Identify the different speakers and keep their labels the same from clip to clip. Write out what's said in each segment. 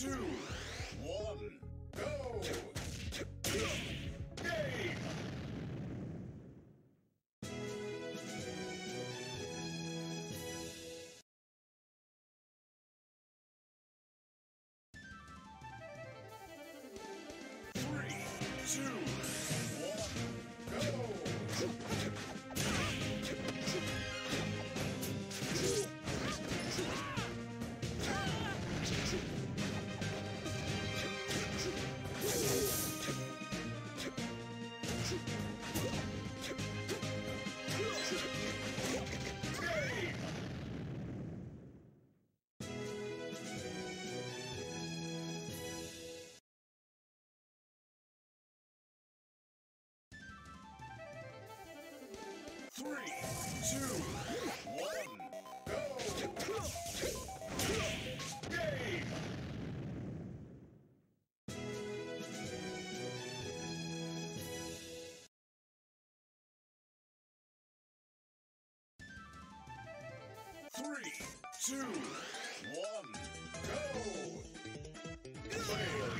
Speaker 1: two, one, Three, two, one, go! Game!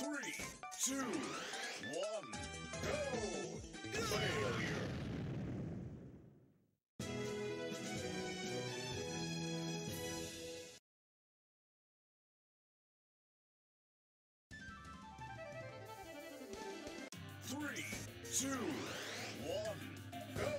Speaker 1: Three, two, one, go! Failure! Three, two, one, go!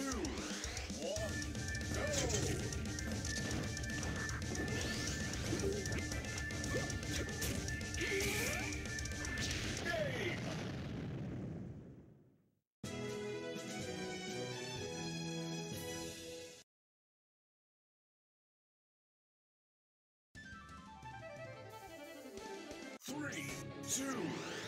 Speaker 1: One! Three, two,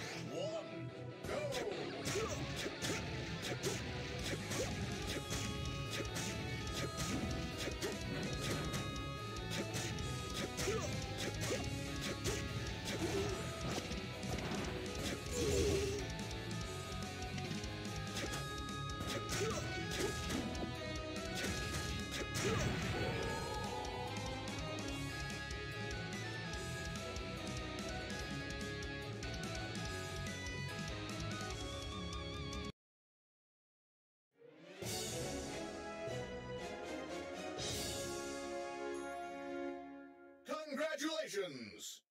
Speaker 1: Congratulations!